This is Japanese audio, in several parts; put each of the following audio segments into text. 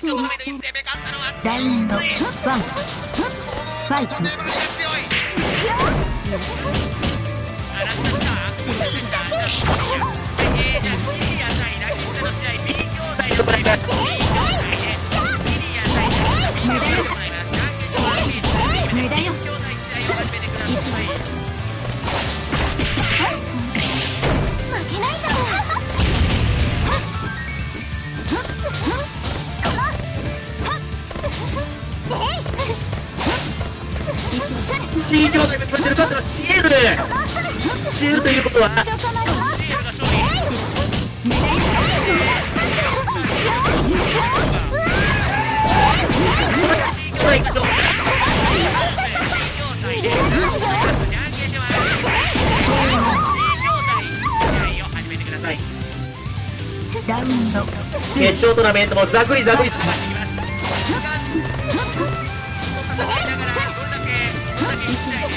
攻め勝ったのはラウンドワンファイト粘りが強いあらつかそうですかじゃあえーじゃあキリア対ラキスタの試合 B 兄弟でございますしい表情が決まってるちょのはシールシールということはシールが勝利決勝トーナメントもざくりざくりとましていきます。1試合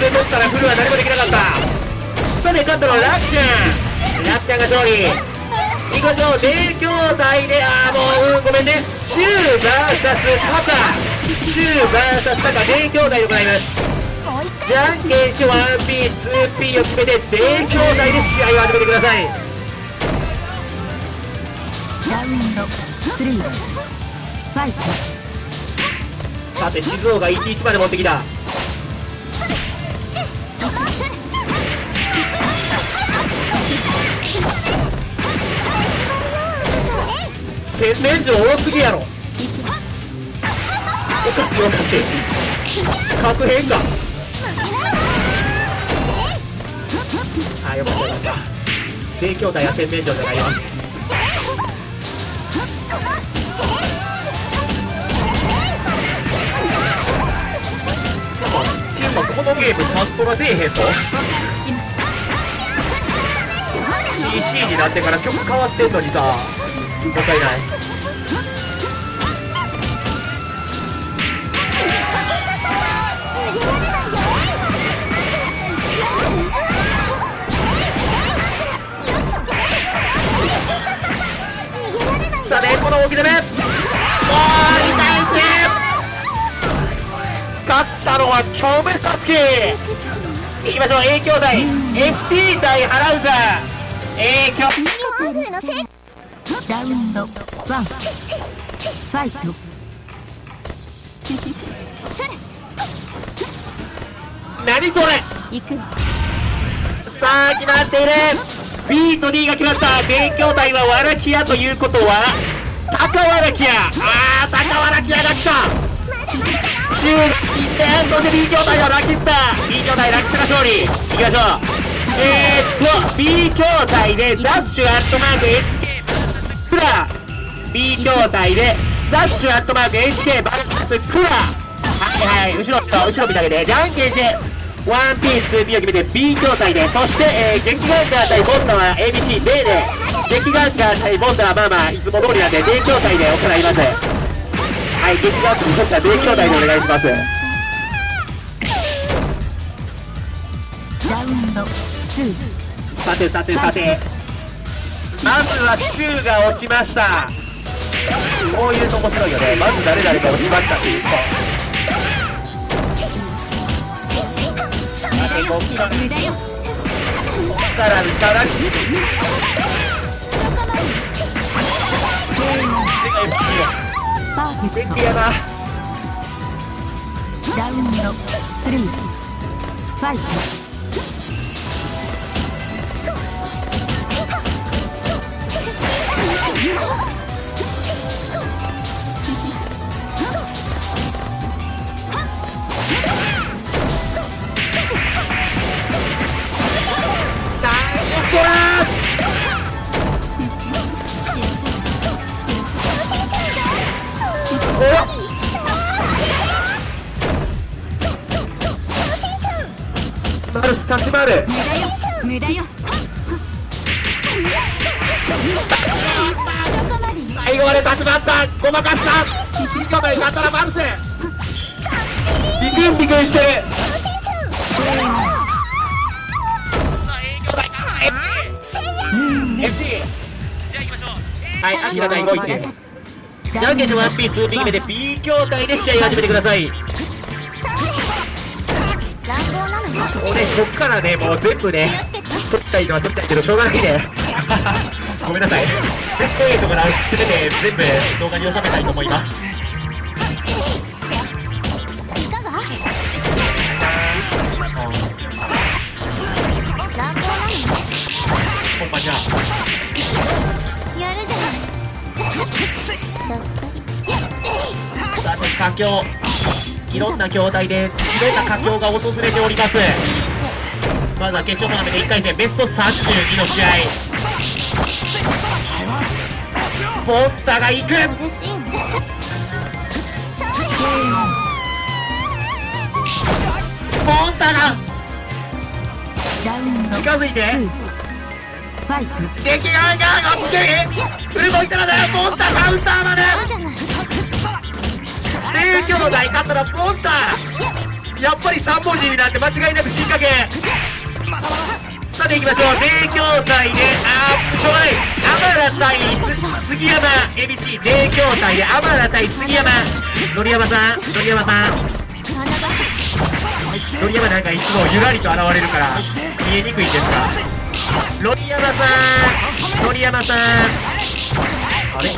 でらったらフルは誰もできなかった。さて勝ったのはラッシュんラクちゃんが勝利。いきましょうデ兄弟であーもう、うん、ごめんね。シュー VS タカ。シュー VS タカ。デ兄弟でございます。じゃんけんし 1P2P を決めてデ兄弟で試合を始めてください。ラウンドスリー。ファイト。さて静岡11まで持ってきた洗面所多すぎやろ。おかしいおかしい。確変か。あよかったよかった。米兄弟は洗面所じゃないわ。っていうかこのゲームサントラ出えへんと CC になってから曲変わってんのにさもったいない。さてこの大きな目。おーに対し。て勝ったのは京部さつきいきましょう。A 兄弟。ST 対ハラウザ。ー A 兄カンフーのせいラウンドワンファイト何それ？行くさあ決まっている。B と D が決まった B 兄弟はわらき屋ということは？高わらき屋あー高わらき屋が来た。シュー切ってそして B 兄弟はラキスター。B 兄弟ラキスター勝利。いきましょう。えー、っと B 兄弟でダッシュアットマーク H B 兄弟でダッシュアットマーク HK バランスクラ。はいはい後ろ後ろ後ろ見てあげて。じゃんけんして 1P2P を決めて B 兄弟でそして、えー、劇ガンガー対ボンダは ABC でで劇ガンガー対ボンダはまあまあいつも通りなんで D 兄弟で行います。はい劇ガンガーにとっ兄弟でお願いします。ラウンドツーさてさてさて。まずはシューが落ちましたこういうの面白いよね。まず誰々が落ちましたっていうとさてこっからこ無駄よっからさらにパーフェク便利やな。トラウンドスリー。ファイトルス立ち回る無駄よ。最後まで立ち回った。ごまかした。新巨大勝った。らマルスビクンビクンしてる。さあ営業代か FT じゃあ行きましょうはいアキラ第5位じゃんけんしてワンピー2ピ決めて B 筐体で試合を始めてください俺こっからねもう全部ね取ったいのは取ったけどしょうがないね。ごめんなさい。ベスト8から全て全部動画に収めたいと思います。いかが？乱暴なの本番じゃやるじゃない。あと佳境いろんな筐体でいろんな佳境が訪れております。まずは決勝トーナメント1回戦ベスト32の試合。ポンタが行く。嬉しいねポンタが。近づいて。敵がががって動いたらだよポンタカウンターまで。霊兄弟勝ったらポンタやっぱり3文字になって間違いなく進化系。さて行きましょう。霊兄弟であーしょうがないアマラ対杉山 ABC 霊兄弟でアマラ対杉山。のり山さんのり山さん。体がのり山なんかいつもゆらりと現れるから見えにくいんですが。のり山さんのり山さん。あれ？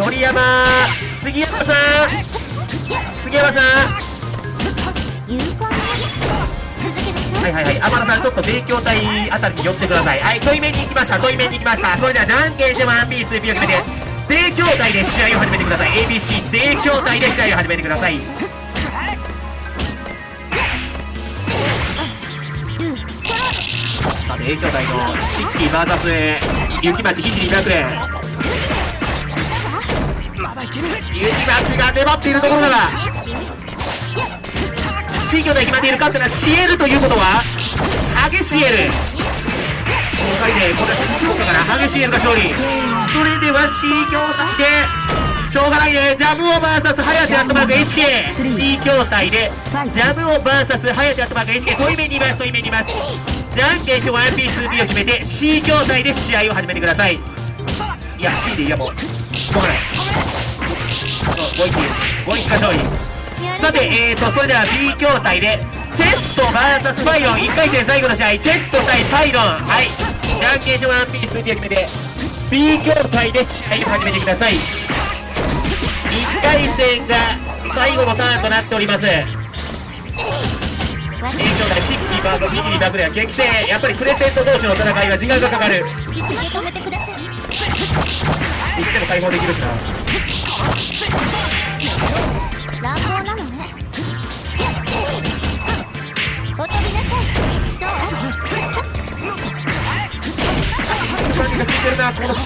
乱暴なのねのり山杉山さん杉山さんはいはいはい、天野さん、ちょっと米筐体あたりに寄ってください。はい、問い面に行きました、問い面に行きました。それでは、じゃんけんしてワンピース P を決めて、米筐体で試合を始めてください。ABC、米筐体で試合を始めてください。さあ、米筐体のシッキー VS 雪町ひじり楽園。雪町が粘っているところだが、新居で決まっているかっていうのはシエルということはハゲシエル。今回でこれは C 強化からハゲシエルが勝利。それでは C 強化でしょうがないね。ジャムオ VS ハヤテアットマー。ク HKC 筐体でジャムオ VS ハヤテアットマー。ク HK 遠い面にいます遠い面にいます。じゃんけんしてワンピース B を決めて C 筐体で試合を始めてください。いや C でいいやもう。しょうがないそう5一5一が勝利さて、えーと、それでは B 筐体で、チェスト VS パイロン、1回戦最後の試合、チェスト対パイロン、はい、じゃんけんしてワンピース B を決めて、B 筐体で試合を始めてください。1回戦が最後のターンとなっております。A 兄弟、シッキーバーとギジリバクレア、激戦、やっぱりプレゼント同士の戦いは時間がかかる。いいつでも解放できるしな。乱暴なのね。お飛びなさいどう何が効いてるな、この式。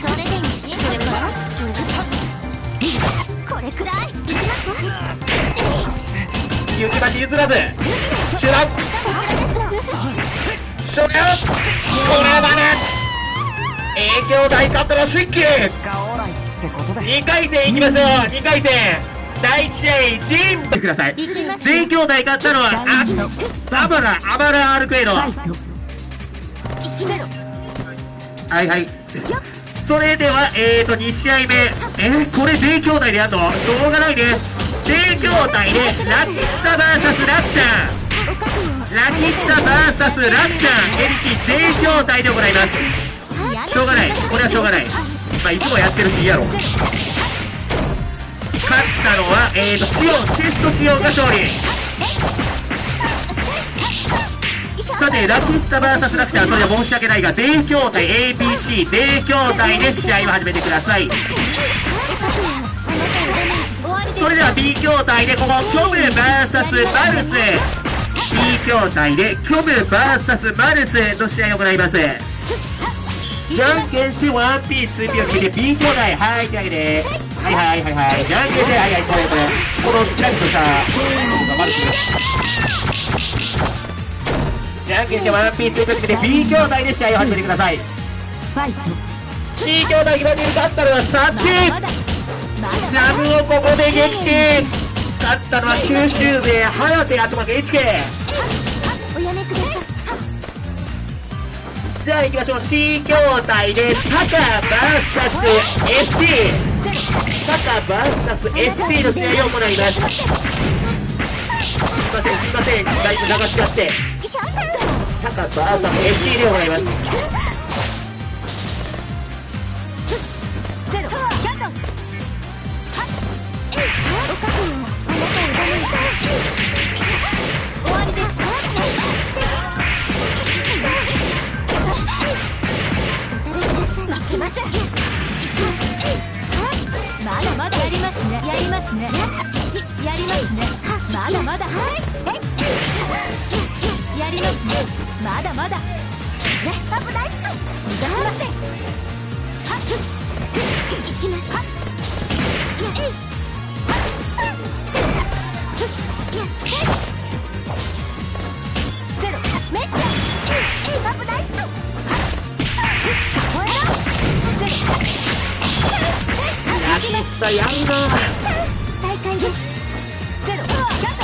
それでも信じるわこれくらい。いきますわ雪町譲らず、シュラッシュラッこれはね影響大カットのシッキー2回戦いきましょう。2回戦。第1試合ジンください。全兄弟勝ったのはあアバラアバラアルクエイドはいはい。それではえーと2試合目。えー、これ全兄弟でやんの？しょうがないね。全兄弟でラキスタ VS ラッチャンラキッタ VS ラッチャン LC 全兄弟で行います。しょうがない。これはしょうがないまあいつもやってるしいいやろ。勝ったのはえーとシオンチェストシオンが勝利。さてラキスタ VS ラクチャーそれでは申し訳ないがデイ兄弟 ABC デイ兄弟で試合を始めてください。それでは B 兄弟でここキョム VS マルス。B 兄弟でキョム VS マルスの試合を行います。じゃんけんしてワンピース 2P を決めて B 兄弟はい手上げて。はいはいはいはい。じゃんけんしてはいはいこれこれこのキラリとした。まだるじゃんけんしてワンピースということで B 兄弟で試合を始めてください。C 兄弟が出る勝ったのはサッチジャムをここで撃沈。勝ったのは九州勢早手あとまで HK じゃあ行きましょう。C 兄弟でタカ VSSP タカ VSSP の試合を行います。すいませんすいません。だいぶ流しちゃって。タカ VSSP で行います。やるな。再開ですゼロキャッ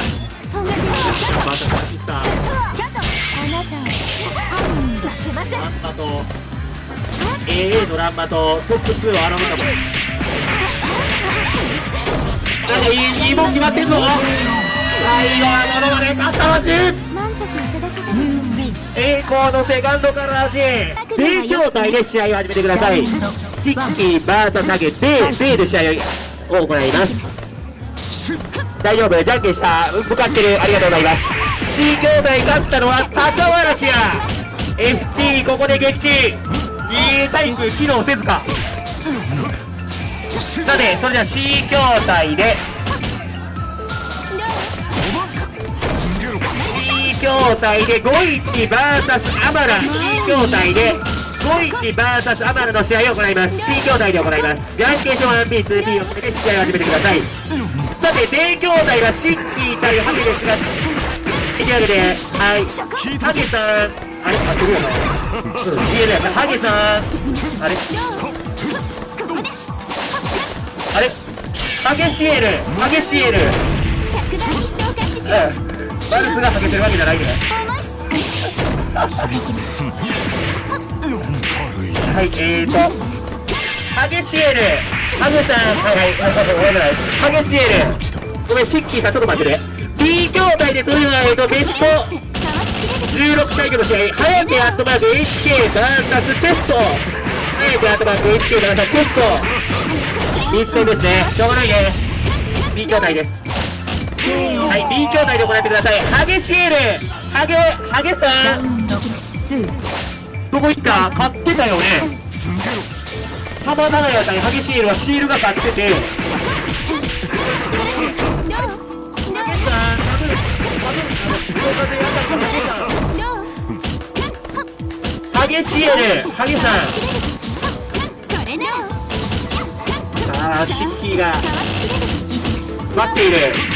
ト本気でキャットまたラキスタキャットあなたを犯人がすいませんランマと AA のランマとトップ2を荒ぶったもんなんかいいいいもん決まってんぞ最後はものまね勝ったわし満足いただけたでしょう栄光のセカンドカラージ米兄弟で試合を始めてくださいシッキーバーササゲ米米で試合を行います。大丈夫？じゃんけんした？向かってる。ありがとうございます。C 兄弟勝ったのは高原氏や。FT ここで撃沈。E タイプ機能せずか。さてそれでは C 兄弟で。C 兄弟で5一 VS アマラ。C 兄弟で5一 VS アマラの試合を行います。C 兄弟で行います。じゃんけん勝 1P2P を決めて試合を始めてください。さて米兄弟はシッキー対ハゲですがというわけではい。ハゲさん。あれ？あ、来るよなうん CL やハゲさん。あれ？あれ？ハゲシエル。ハゲシエル。うん。バルスがハゲてるわけじゃないでおましはい、えーと、ハゲシエル、ハゲさん、はいはい、はいはい、ごめんなさい、ハゲシエル、ごめん、シッキーさん、ちょっと待ってね。B 兄弟で、それでは、えーと、ベスト16回目の試合、ハヤテアットマーク HK バーサスチェスト、ハヤテアットマーク HK バーサスチェスト、ビーチ戦ですね、しょうがないね。B 兄弟です。はい、B 兄弟で行ってください。ハゲシエル、ハゲ、ハゲさん、どこ行った買ってたよね。玉長屋対激しい色はシールが買ってて。激しいエルハゲさん。さあシッキーが待っている。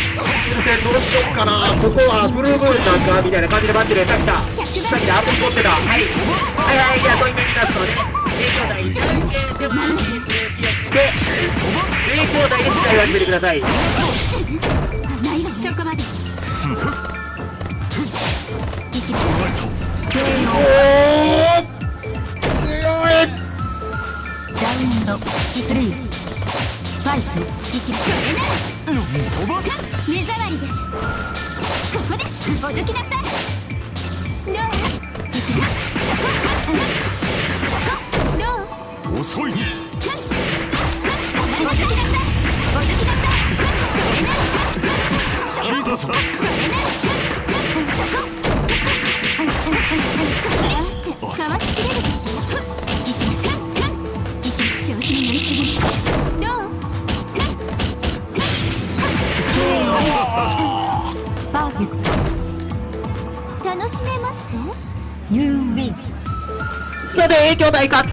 シール戦どうしよっかなここはブルームーンなんかみたいな感じで待ってるさっきださっきだアプリ取ってた。はい。はいはいじゃあそういう意味になった。ので英兄弟じゃんけんしてで英兄弟で試合を始めてくださいないわそこまで行きますおー強いラウンド3ファイト行きますそれなら目障りです。ここです。おどきなさい。どう行きますどう遅い。なさいおどきなさい聞いたぞクト楽しめ